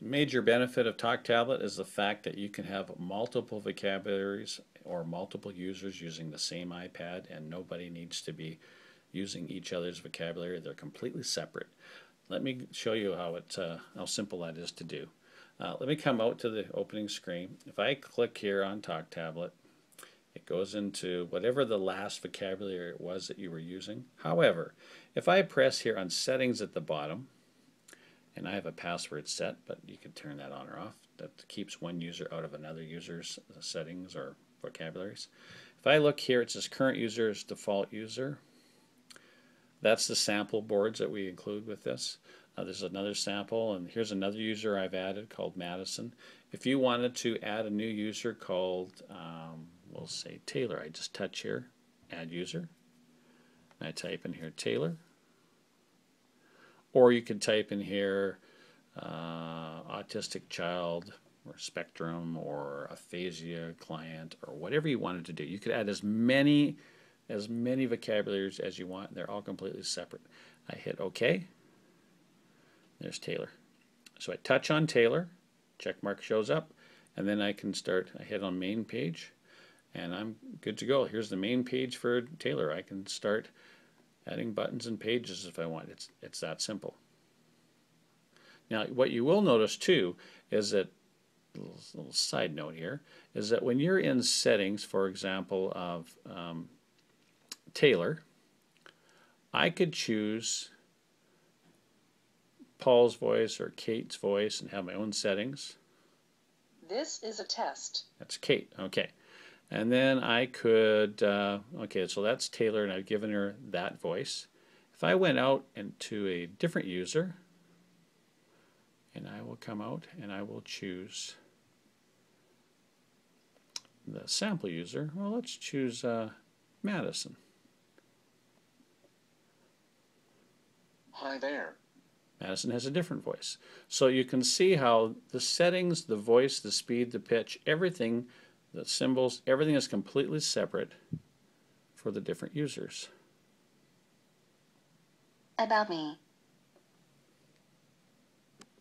major benefit of Talk Tablet is the fact that you can have multiple vocabularies or multiple users using the same iPad and nobody needs to be using each other's vocabulary. They're completely separate. Let me show you how, it, uh, how simple that is to do. Uh, let me come out to the opening screen. If I click here on Talk Tablet, it goes into whatever the last vocabulary it was that you were using. However, if I press here on settings at the bottom, and I have a password set, but you can turn that on or off. That keeps one user out of another user's settings or vocabularies. If I look here, it says current user is default user. That's the sample boards that we include with this. Uh, there's another sample, and here's another user I've added called Madison. If you wanted to add a new user called, um, we'll say Taylor, I just touch here, add user, and I type in here Taylor. Or you can type in here uh, autistic child or spectrum or aphasia client or whatever you wanted to do. You could add as many as many vocabularies as you want. They're all completely separate. I hit OK. There's Taylor. So I touch on Taylor, check mark shows up, and then I can start, I hit on main page, and I'm good to go. Here's the main page for Taylor. I can start adding buttons and pages if I want. It's, it's that simple. Now, what you will notice too is that, little, little side note here, is that when you're in settings, for example, of um, Taylor, I could choose Paul's voice or Kate's voice and have my own settings. This is a test. That's Kate, okay. And then I could, uh, okay, so that's Taylor and I've given her that voice. If I went out into a different user, and I will come out and I will choose the sample user. Well, let's choose uh, Madison. Hi there. Madison has a different voice. So you can see how the settings, the voice, the speed, the pitch, everything the symbols, everything is completely separate for the different users. About me.